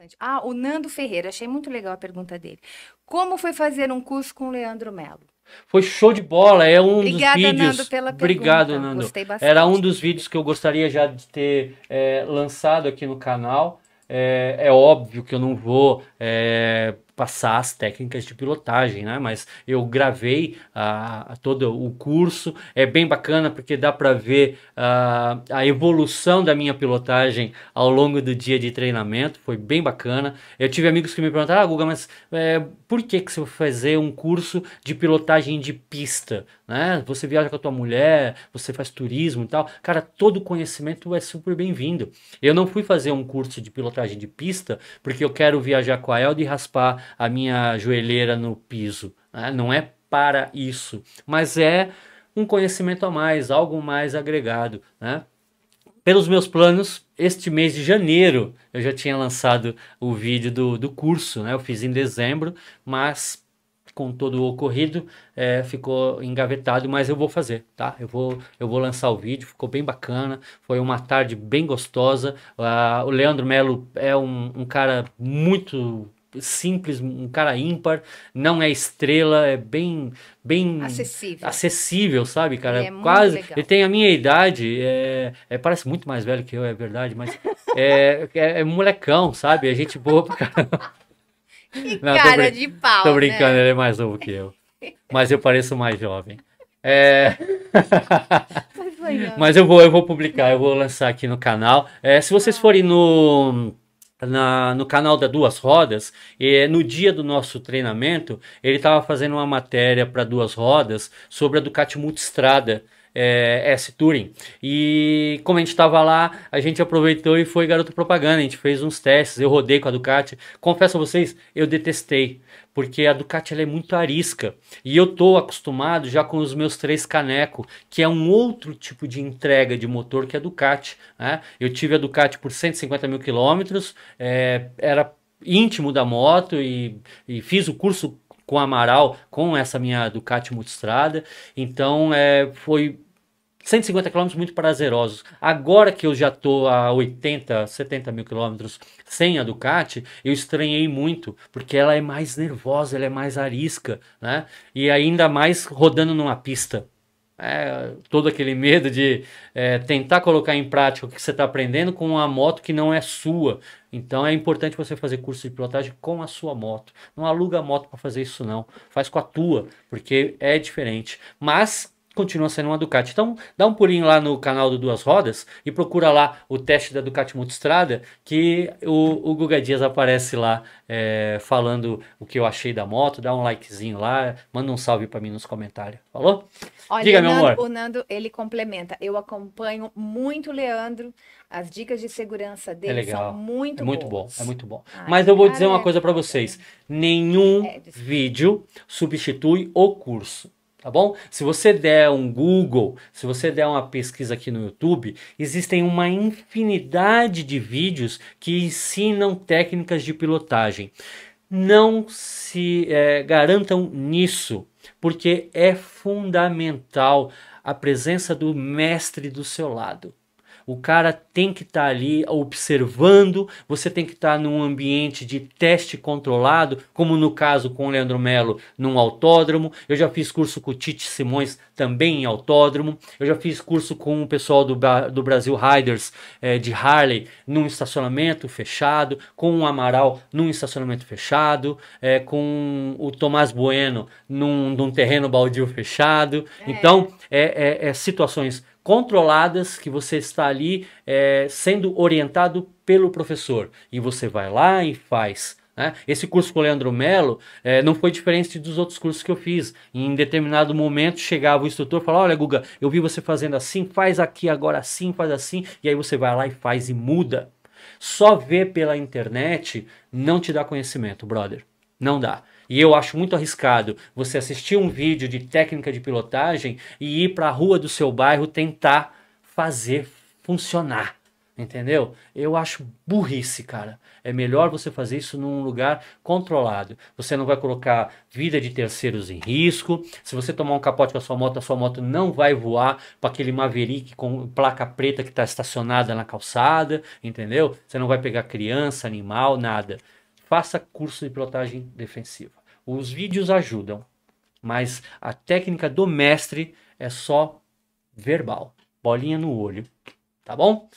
bastante. Ah, o Nando Ferreira, achei muito legal a pergunta dele. Como foi fazer um curso com o Leandro Melo? Foi show de bola, é um Obrigada, dos vídeos. Nando, pela Obrigado, pergunta. Nando. Gostei bastante. Era um dos vídeos que eu gostaria já de ter é, lançado aqui no canal. É, é óbvio que eu não vou é, passar as técnicas de pilotagem, né? Mas eu gravei a todo o curso. É bem bacana porque dá para ver a, a evolução da minha pilotagem ao longo do dia de treinamento. Foi bem bacana. Eu tive amigos que me perguntaram, ah, Guga, mas é, por que, que você vai fazer um curso de pilotagem de pista? Né? Você viaja com a tua mulher, você faz turismo e tal. Cara, todo conhecimento é super bem-vindo. Eu não fui fazer um curso de pilotagem de pista porque eu quero viajar com a Elda e raspar a minha joelheira no piso. Né? Não é para isso, mas é um conhecimento a mais, algo mais agregado. Né? Pelos meus planos, este mês de janeiro eu já tinha lançado o vídeo do, do curso, né? eu fiz em dezembro, mas com todo o ocorrido, é, ficou engavetado, mas eu vou fazer, tá? Eu vou, eu vou lançar o vídeo, ficou bem bacana, foi uma tarde bem gostosa. Uh, o Leandro Melo é um, um cara muito simples, um cara ímpar, não é estrela, é bem bem Acessível. acessível, sabe, cara? É Quase, legal. ele tem a minha idade, é, é, parece muito mais velho que eu, é verdade, mas é, é, é molecão, sabe? É gente boa pra caramba. Que Não, cara brin- de pau, Tô brincando, né? ele é mais novo que eu. Mas eu pareço mais jovem. É, Mas eu vou, eu vou publicar, eu vou lançar aqui no canal. É, se vocês forem no, na- no canal da Duas Rodas, é, no dia do nosso treinamento, ele estava fazendo uma matéria para Duas Rodas sobre a Ducati Multistrada. É, S Touring e como a gente estava lá, a gente aproveitou e foi garoto propaganda. A gente fez uns testes. Eu rodei com a Ducati. Confesso a vocês, eu detestei, porque a Ducati ela é muito arisca e eu tô acostumado já com os meus três caneco, que é um outro tipo de entrega de motor que a Ducati. Né? Eu tive a Ducati por 150 mil quilômetros, é, era íntimo da moto e, e fiz o curso com a Amaral com essa minha Ducati Multistrada. Então é, foi 150 km muito prazerosos. Agora que eu já estou a 80, 70 mil quilômetros sem a Ducati, eu estranhei muito, porque ela é mais nervosa, ela é mais arisca, né? E ainda mais rodando numa pista. É, todo aquele medo de é, tentar colocar em prática o que você está aprendendo com uma moto que não é sua. Então é importante você fazer curso de pilotagem com a sua moto. Não aluga a moto para fazer isso não. Faz com a tua, porque é diferente. Mas continua sendo uma Ducati. Então dá um pulinho lá no canal do Duas Rodas e procura lá o teste da Ducati Multistrada que o, o Guga Dias aparece lá é, falando o que eu achei da moto. Dá um likezinho lá, manda um salve para mim nos comentários. Falou? Olha, Diga, o meu Nando, amor. o Nando, ele complementa. Eu acompanho muito o Leandro. As dicas de segurança dele legal. são muito É muito bom, boas. é muito bom. Ai, Mas eu vou dizer uma coisa para é- vocês: nenhum É, vídeo substitui o curso. Tá bom? Se você der um Google, se você der uma pesquisa aqui no YouTube, existem uma infinidade de vídeos que ensinam técnicas de pilotagem. Não se eh, garantam nisso, porque é fundamental a presença do mestre do seu lado. O cara tem que estar ali observando, você tem que estar num ambiente de teste controlado, como no caso com o Leandro Melo, num autódromo. Eu já fiz curso com o Tite Simões também em autódromo. Eu já fiz curso com o pessoal do, do Brasil Riders eh, de Harley num estacionamento fechado, com o Amaral num estacionamento fechado, eh, com o Tomás Bueno num, num terreno baldio fechado. Então, é, é- é situações controladas que você está ali é, sendo orientado pelo professor e você vai lá e faz. né? Esse curso com o Leandro Melo é, não foi diferente dos outros cursos que eu fiz. Em determinado momento chegava o instrutor e falava: Olha, Guga, eu vi você fazendo assim, faz aqui agora assim, faz assim, e aí você vai lá e faz e muda. Só ver pela internet não te dá conhecimento, brother. Não dá. E eu acho muito arriscado você assistir um vídeo de técnica de pilotagem e ir para a rua do seu bairro tentar fazer funcionar. Entendeu? Eu acho burrice, cara. É melhor você fazer isso num lugar controlado. Você não vai colocar vida de terceiros em risco. Se você tomar um capote com a sua moto, a sua moto não vai voar para aquele Maverick com placa preta que está estacionada na calçada, entendeu? Você não vai pegar criança, animal, nada. Faça curso de pilotagem defensiva. Os vídeos ajudam, mas a técnica do mestre é só verbal. Bolinha no olho, tá bom?